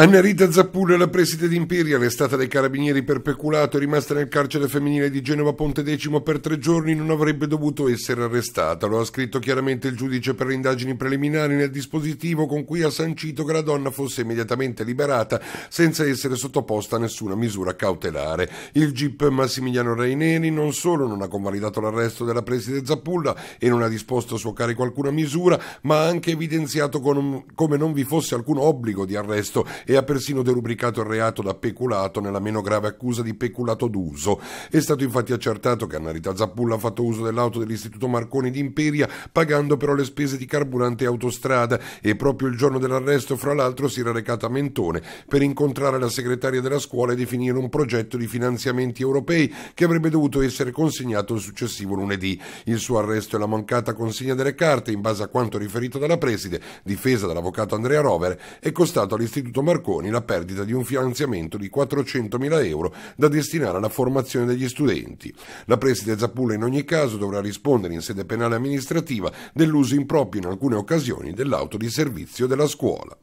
Anna Rita Zappulla, la preside d'Imperia, arrestata dai carabinieri per peculato e rimasta nel carcere femminile di Genova Ponte Decimo per tre giorni, non avrebbe dovuto essere arrestata. Lo ha scritto chiaramente il giudice per le indagini preliminari nel dispositivo con cui ha sancito che la donna fosse immediatamente liberata senza essere sottoposta a nessuna misura cautelare. Il GIP Massimiliano Reineri non solo non ha convalidato l'arresto della preside Zappulla e non ha disposto a suo carico alcuna misura, ma ha anche evidenziato come non vi fosse alcun obbligo di arresto e ha persino derubricato il reato da peculato nella meno grave accusa di peculato d'uso. È stato infatti accertato che Anna Rita Zappulla ha fatto uso dell'auto dell'Istituto Marconi di Imperia, pagando però le spese di carburante e autostrada e proprio il giorno dell'arresto, fra l'altro, si era recata a Mentone per incontrare la segretaria della scuola e definire un progetto di finanziamenti europei che avrebbe dovuto essere consegnato il successivo lunedì. Il suo arresto e la mancata consegna delle carte, in base a quanto riferito dalla preside, difesa dall'avvocato Andrea Rover, è costato all'Istituto Marconi Marconi la perdita di un finanziamento di 400.000 euro da destinare alla formazione degli studenti. La preside Zappulla in ogni caso dovrà rispondere in sede penale amministrativa dell'uso improprio in alcune occasioni dell'auto di servizio della scuola.